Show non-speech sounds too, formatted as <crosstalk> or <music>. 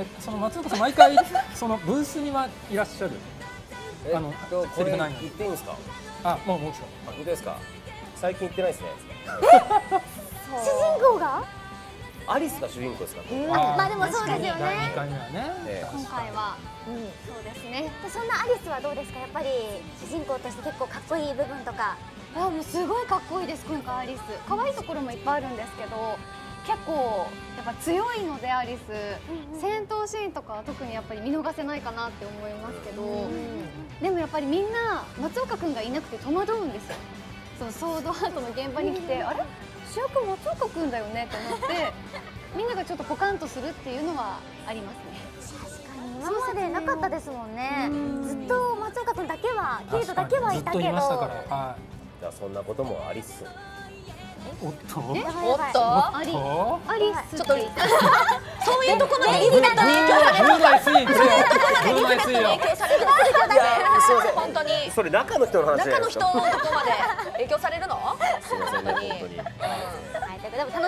えその松岡さん毎回そのブースにはいらっしゃるえあのセリフないの言っていいんですか？あもうもちろん。あ本当ですか？最近行ってないですね。<laughs> 主人公が？アリスが主人公ですか？うんまあでもそうですよ第ね2回目はね。え今回は、そうですね。でそんなアリスはどうですか？やっぱり主人公として結構かっこいい部分とか。あもうすごいかっこいいです今回アリス。可愛いところもいっぱいあるんですけど結構やっぱ強いのでアリス、戦闘シーンとかは特にやっぱり見逃せないかなって思いますけど、でもやっぱりみんな松岡君がいなくて戸惑うんですよ。そのソードアートの現場に来て、あれ？主役松岡君だよねって思って <laughs> みんながちょっとポカンとするっていうのはありますね。確かに。今までなかったですもんね。うん。ずっと松岡君だけはキリトだけはいたけど。じゃあそんなこともありつついおっと？おっと？アリと？アリスちょっとて <laughs> そういうところの入りだと影響される文内水泳ですよ文内水泳影響される本当にそれ中の人の話中の人のとこまで影響されるのすいませんね本当に